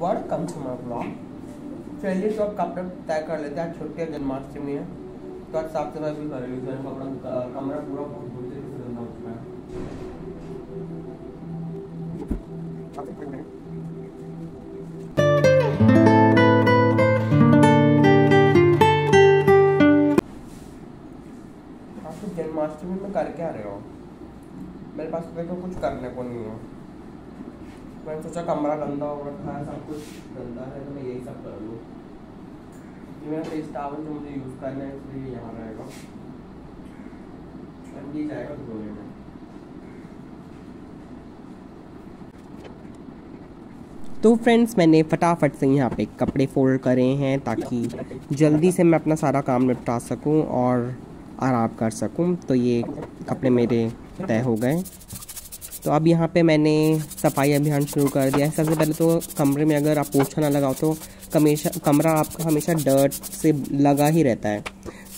Welcome to my blog चलिए तो अब कपड़े तय कर लेते हैं छुट्टी है जन्माष्टमी है तो आज साफ़ सफ़ाई भी कर ली सर कपड़ा कमरा पूरा बहुत से गंदा हो चुका है आप जन्माष्टमी में कर क्या रहे हो मेरे पास तो देखो कुछ करने को नहीं है मैंने सोचा कमरा गंदा हो रखा है सब कुछ गंदा है तो मैं यही सब कर लूँ ये मेरा फेस टावल जो मुझे यूज़ करना है इसलिए यहाँ रहेगा ठंडी जाएगा धोने में तो फ्रेंड्स मैंने फटाफट से यहाँ पे कपड़े फोल्ड करे हैं ताकि जल्दी से मैं अपना सारा काम निपटा सकूँ और आराम कर सकूँ। तो ये कपड़े मेरे तय हो गए। तो अब यहाँ पे मैंने सफ़ाई अभियान शुरू कर दिया है। सबसे पहले तो कमरे में अगर आप पोछा ना लगाओ तो हमेशा कमरा आपका हमेशा डर्ट से लगा ही रहता है।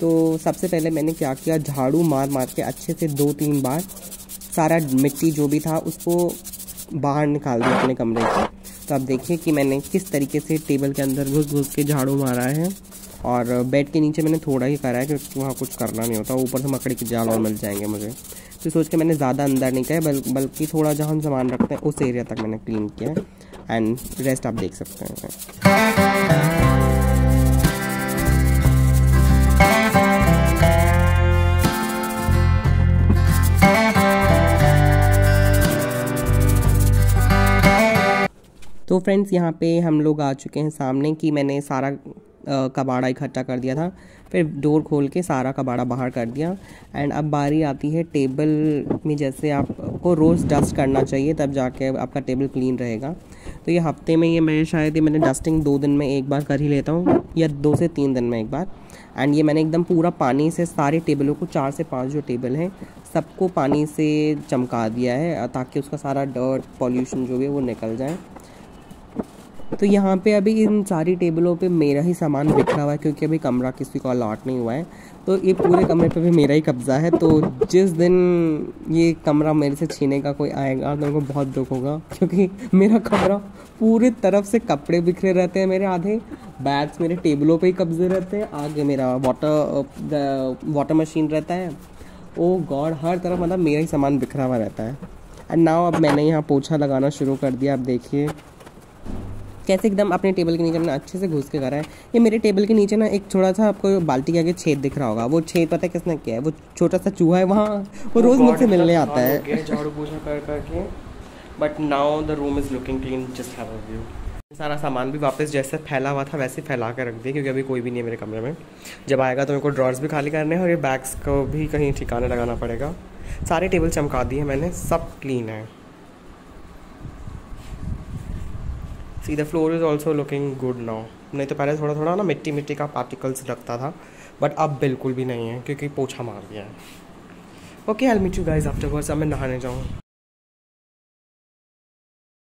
तो सबसे पहले मैंने क्या किया, झाड़ू मार मार के अच्छे से दो तीन बार सारा मिट्टी जो भी था उसको बाहर निकाल दिया अपने कमरे से। तो आप देखिए कि मैंने किस तरीके से टेबल के अंदर घुस घुस के झाड़ू मारा है और बेड के नीचे मैंने थोड़ा ही करा है क्योंकि वहाँ कुछ करना नहीं होता। ऊपर से मकड़ी के जाल और मिल जाएँगे मुझे। तो सोच के मैंने ज़्यादा अंदर नहीं किया बल, बल्कि थोड़ा जहाँ हम सामान रखते हैं उस एरिया तक मैंने क्लीन किया है। एंड रेस्ट आप देख सकते हैं। तो फ्रेंड्स यहाँ पे हम लोग आ चुके हैं सामने कि मैंने सारा कबाड़ा इकट्ठा कर दिया था। फिर डोर खोल के सारा कबाड़ा बाहर कर दिया। एंड अब बारी आती है टेबल में जैसे आपको रोज़ डस्ट करना चाहिए, तब जाके आपका टेबल क्लीन रहेगा। तो ये हफ़्ते में ये मैं शायद ये मैंने डस्टिंग दो दिन में एक बार कर ही लेता हूँ, या दो से तीन दिन में एक बार। एंड ये मैंने एकदम पूरा पानी से सारे टेबलों को, चार से पाँच जो टेबल हैं, सबको पानी से चमका दिया है, ताकि उसका सारा डर्ट पॉल्यूशन जो भी है वो निकल जाए। तो यहाँ पे अभी इन सारी टेबलों पे मेरा ही सामान बिखरा हुआ है, क्योंकि अभी कमरा किसी को अलॉट नहीं हुआ है। तो ये पूरे कमरे पे भी मेरा ही कब्जा है तो जिस दिन ये कमरा मेरे से छीने का कोई आएगा तो उनको बहुत दुख होगा, क्योंकि मेरा कमरा पूरी तरफ़ से कपड़े बिखरे रहते हैं मेरे आधे, बैग्स मेरे टेबलों पे ही कब्जे रहते हैं, आगे मेरा वाटर वाटर मशीन रहता है। ओ गॉड हर तरफ़ मतलब मेरा ही सामान बिखरा हुआ रहता है। एंड नाउ अब मैंने यहाँ पोछा लगाना शुरू कर दिया, अब देखिए। कैसे एकदम अपने टेबल के नीचे मैंने अच्छे से घुस के करा है। ये मेरे टेबल के नीचे ना एक छोटा सा आपको बाल्टी के आगे छेद दिख रहा होगा। वो छेद पता है किसने किया है? वो छोटा सा चूहा है वहाँ वो रोज़ मुझसे मिलने आता है। झाड़ू पोछा कर करके but now the room is looking clean just have a view सारा सामान भी वापस जैसे फैला हुआ था वैसे फैला कर रख दिया क्योंकि अभी कोई भी नहीं है मेरे कमरे में। जब आएगा तो मेरे को ड्रॉर्स भी खाली करने हैं और ये बैग्स को भी कहीं ठिकाने लगाना पड़ेगा। सारे टेबल चमका दिए मैंने सब क्लीन है। See the floor is also looking good now नहीं तो पहले थोड़ा थोड़ा ना मिट्टी मिट्टी का पार्टिकल्स लगता था बट अब बिल्कुल भी नहीं है, क्योंकि पोछा मार दिया है। Okay I meet you after afterwards अब मैं नहाने जाऊँ